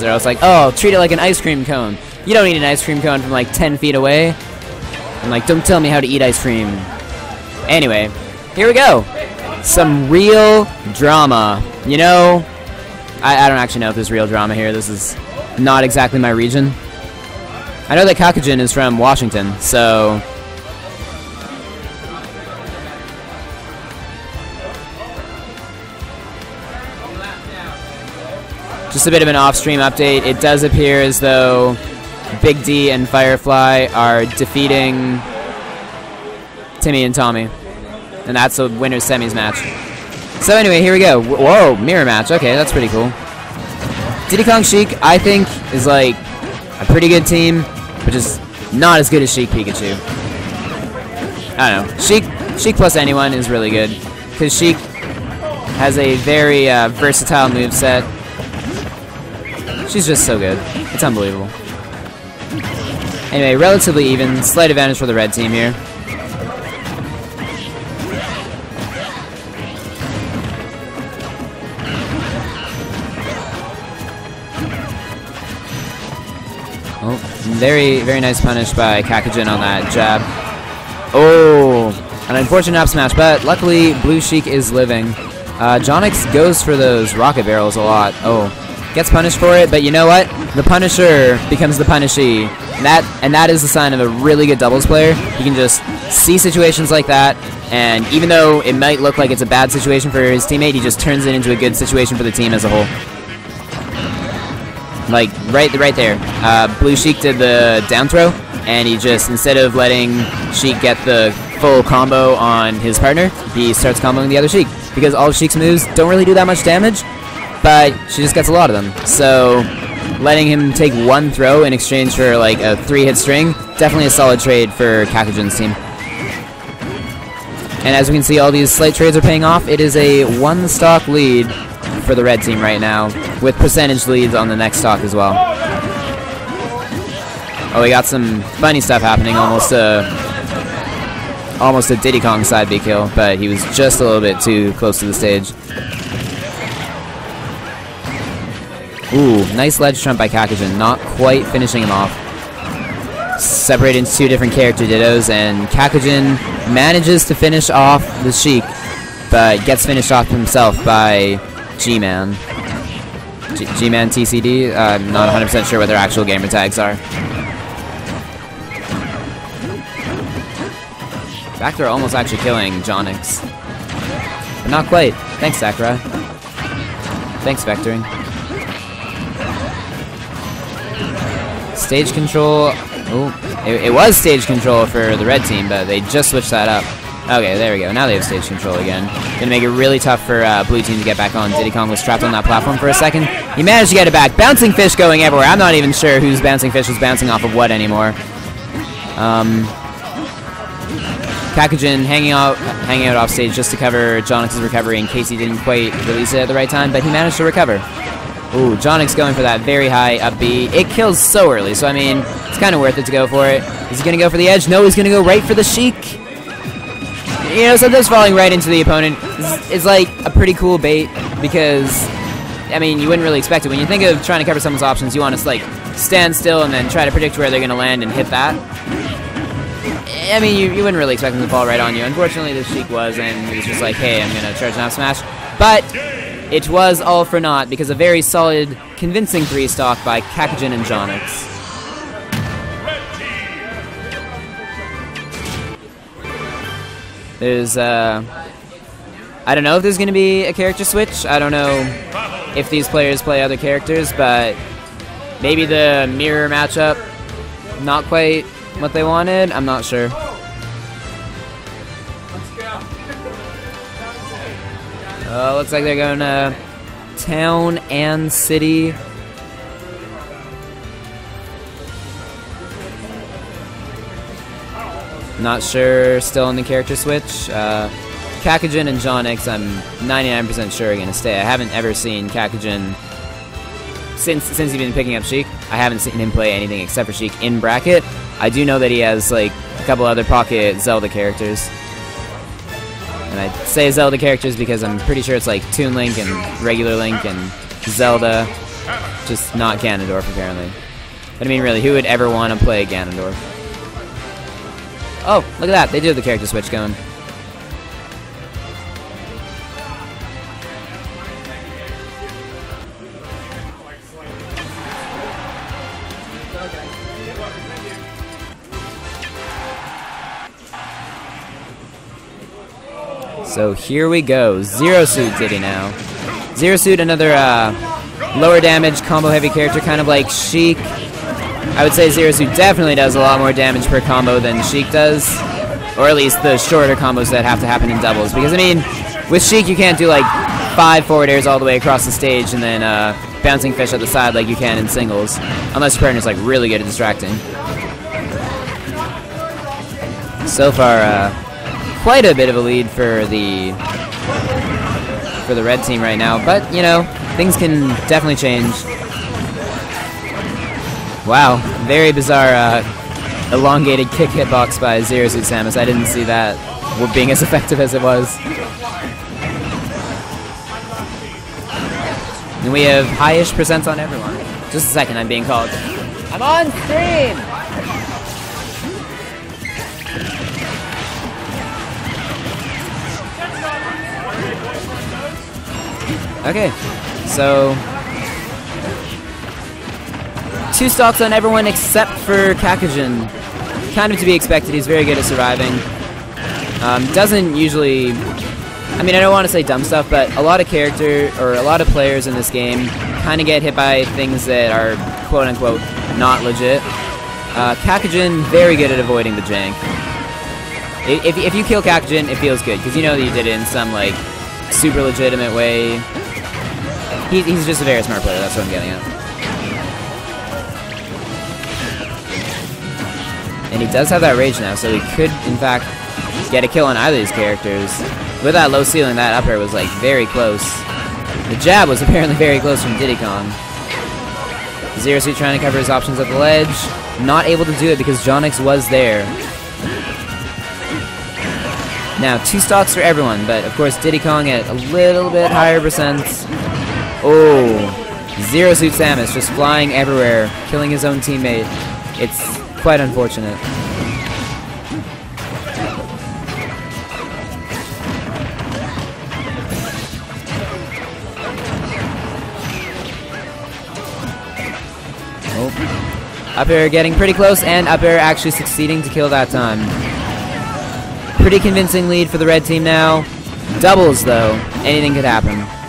they're always like, oh, treat it like an ice cream cone. You don't need an ice cream cone from like 10 feet away. I'm like, don't tell me how to eat ice cream. Anyway, here we go. Some real drama. You know, I, I don't actually know if there's real drama here. This is not exactly my region. I know that Kakujin is from Washington, so... Just a bit of an off-stream update. It does appear as though Big D and Firefly are defeating Timmy and Tommy. And that's a winner's semis match. So anyway, here we go. Whoa, mirror match. Okay, that's pretty cool. Diddy Kong Sheik, I think, is like a pretty good team, but just not as good as Sheik Pikachu. I don't know. Sheik, Sheik plus anyone is really good, because Sheik has a very uh, versatile move set. She's just so good. It's unbelievable. Anyway, relatively even. Slight advantage for the red team here. Oh, very, very nice punish by Kakujin on that jab. Oh, an unfortunate up smash, but luckily Blue Sheik is living. Uh, Jonix goes for those rocket barrels a lot. Oh, gets punished for it, but you know what? The Punisher becomes the Punishee. And that, and that is the sign of a really good doubles player. You can just see situations like that, and even though it might look like it's a bad situation for his teammate, he just turns it into a good situation for the team as a whole. Like, right right there. Uh, Blue Sheik did the down throw, and he just, instead of letting Sheik get the full combo on his partner, he starts comboing the other Sheik. Because all Sheik's moves don't really do that much damage, but she just gets a lot of them. So, letting him take one throw in exchange for like a three-hit string, definitely a solid trade for Kakujin's team. And as we can see, all these slight trades are paying off. It is a one-stock lead for the red team right now, with percentage leads on the next stock as well. Oh, we got some funny stuff happening, almost a almost a Diddy Kong side B kill, but he was just a little bit too close to the stage. Ooh, nice ledge trump by Kakujin, not quite finishing him off. Separated into two different character dittos, and Kakujin manages to finish off the Sheik, but gets finished off himself by G-Man. G-Man TCD? I'm not 100% sure what their actual gamer tags are. Back almost actually killing Jonix. But not quite. Thanks, Sakurai. Thanks, Vectoring. Stage control. Oh, it, it, was stage control for the red team, but they just switched that up. Okay, there we go. Now they have stage control again. Gonna make it really tough for uh, blue team to get back on. Diddy Kong was trapped on that platform for a second. He managed to get it back. Bouncing fish going everywhere. I'm not even sure whose bouncing fish was bouncing off of what anymore. Um, Kakujin hanging out, hanging out off stage just to cover Jonix's recovery in case he didn't quite release it at the right time, but he managed to recover. Ooh, Jonix going for that very high up B. It kills so early, so I mean, it's kind of worth it to go for it. Is he going to go for the edge? No, he's going to go right for the Sheik. You know, sometimes falling right into the opponent is, is, like a pretty cool bait because, I mean, you wouldn't really expect it. When you think of trying to cover someone's options, you want to like stand still and then try to predict where they're going to land and hit that. I mean, you, you wouldn't really expect them to fall right on you. Unfortunately, the Sheik was, and he was just like, hey, I'm going to charge an smash. But it was all for naught because a very solid, convincing three stock by Kakujin and Jonix. There's, uh... I don't know if there's going to be a character switch. I don't know if these players play other characters, but maybe the mirror matchup, not quite what they wanted. I'm not sure. Uh, looks like they're going to town and city. Not sure, still on the character switch. Uh, Kakujin and Jonix, I'm 99% sure are going to stay. I haven't ever seen Kakujin since since he's been picking up Sheik. I haven't seen him play anything except for Sheik in bracket. I do know that he has like a couple other pocket Zelda characters. And I say Zelda characters because I'm pretty sure it's like Toon Link and regular Link and Zelda. just not Ganondorf, apparently. But I mean, really, who would ever want to play Ganondorf? Oh, look at that. They do have the character switch going. So here we go. Zero Suit Diddy now. Zero Suit, another uh, lower damage, combo heavy character, kind of like Sheik. I would say Zero Suit definitely does a lot more damage per combo than Sheik does. Or at least the shorter combos that have to happen in doubles. Because, I mean, with Sheik you can't do like five forward airs all the way across the stage and then uh, bouncing fish at the side like you can in singles. Unless your partner's like really good at distracting. So far, uh, quite a bit of a lead for the for the red team right now, but you know things can definitely change. Wow, very bizarre uh, elongated kick hitbox by Zero Suit Samus. I didn't see that being as effective as it was. And we have highish percents on everyone. Just a second, I'm being called. I'm on stream! Okay, so two stocks on everyone except for Kakujin. Kind of to be expected. He's very good at surviving. Um, doesn't usually. I mean, I don't want to say dumb stuff, but a lot of character or a lot of players in this game kind of get hit by things that are quote unquote not legit. Uh, Kakujin very good at avoiding the jank. If, if you kill Kakujin, it feels good because you know that you did it in some like super legitimate way he, he's just a very smart player, that's what I'm getting at. And he does have that rage now, so he could, in fact, get a kill on either of these characters. With that low ceiling, that up air was, like, very close. The jab was apparently very close from Diddy Kong. Zero Suit trying to cover his options at the ledge. Not able to do it because Jonix was there. Now, two stocks for everyone, but of course Diddy Kong at a little bit higher percents. Oh, Zero Suit Samus just flying everywhere, killing his own teammate. It's quite unfortunate. Oh. Up air getting pretty close, and up air actually succeeding to kill that time. Pretty convincing lead for the red team now. Doubles, though. Anything could happen.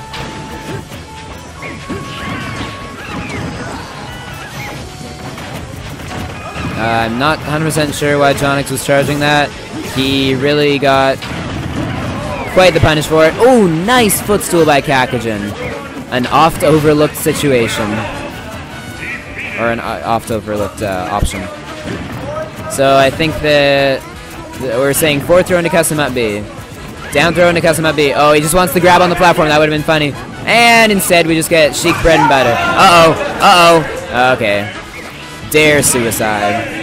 I'm not 100% sure why Jonix was charging that. He really got quite the punish for it. Oh, nice footstool by Kakujin. An oft-overlooked situation. Or an uh, oft-overlooked uh, option. So I think that we're saying fourth throw into custom up B. Down throw into custom up B. Oh, he just wants to grab on the platform. That would have been funny. And instead, we just get Sheik bread and butter. Uh-oh. Uh-oh. Okay. Dare suicide.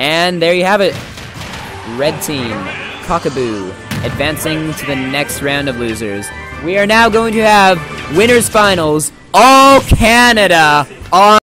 And there you have it. Red team, Cockaboo, advancing to the next round of losers. We are now going to have winners finals, all Canada on